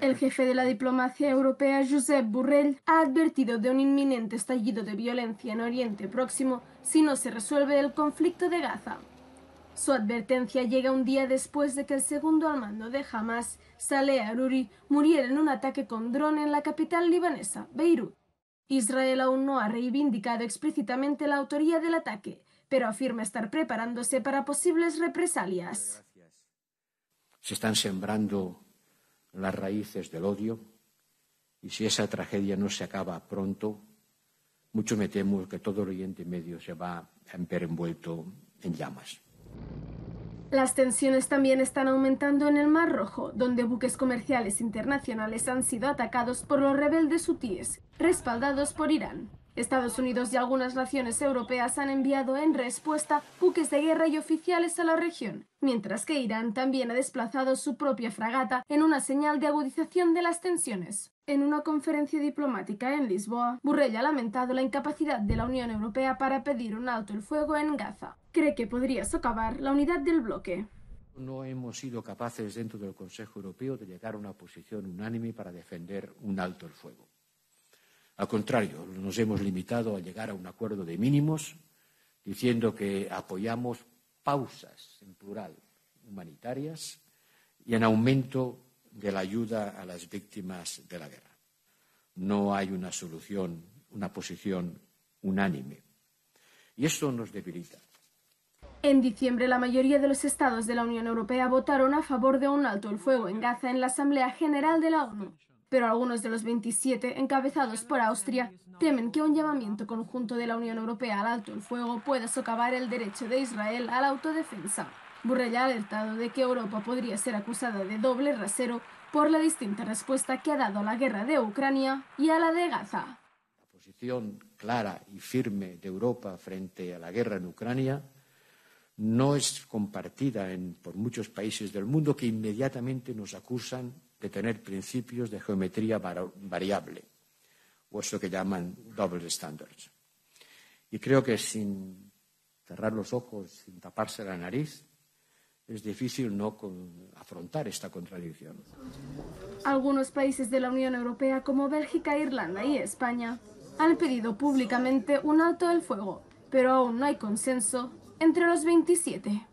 El jefe de la diplomacia europea, Josep Borrell, ha advertido de un inminente estallido de violencia en Oriente Próximo si no se resuelve el conflicto de Gaza. Su advertencia llega un día después de que el segundo al mando de Hamas, Saleh Aruri, muriera en un ataque con dron en la capital libanesa, Beirut. Israel aún no ha reivindicado explícitamente la autoría del ataque, pero afirma estar preparándose para posibles represalias. Se están sembrando las raíces del odio y si esa tragedia no se acaba pronto, mucho me temo que todo el Oriente Medio se va a ver envuelto en llamas. Las tensiones también están aumentando en el Mar Rojo, donde buques comerciales internacionales han sido atacados por los rebeldes hutíes, respaldados por Irán. Estados Unidos y algunas naciones europeas han enviado en respuesta buques de guerra y oficiales a la región, mientras que Irán también ha desplazado su propia fragata en una señal de agudización de las tensiones. En una conferencia diplomática en Lisboa, Burrell ha lamentado la incapacidad de la Unión Europea para pedir un alto el fuego en Gaza. Cree que podría socavar la unidad del bloque. No hemos sido capaces dentro del Consejo Europeo de llegar a una posición unánime para defender un alto el fuego. Al contrario, nos hemos limitado a llegar a un acuerdo de mínimos diciendo que apoyamos pausas, en plural, humanitarias y en aumento de la ayuda a las víctimas de la guerra. No hay una solución, una posición unánime. Y esto nos debilita. En diciembre, la mayoría de los estados de la Unión Europea votaron a favor de un alto el fuego en Gaza en la Asamblea General de la ONU pero algunos de los 27, encabezados por Austria, temen que un llamamiento conjunto de la Unión Europea al alto el fuego pueda socavar el derecho de Israel a la autodefensa. Burrell ha alertado de que Europa podría ser acusada de doble rasero por la distinta respuesta que ha dado a la guerra de Ucrania y a la de Gaza. La posición clara y firme de Europa frente a la guerra en Ucrania no es compartida por muchos países del mundo que inmediatamente nos acusan de tener principios de geometría variable, o eso que llaman double standards. Y creo que sin cerrar los ojos, sin taparse la nariz, es difícil no afrontar esta contradicción. Algunos países de la Unión Europea, como Bélgica, Irlanda y España, han pedido públicamente un alto del fuego, pero aún no hay consenso entre los 27.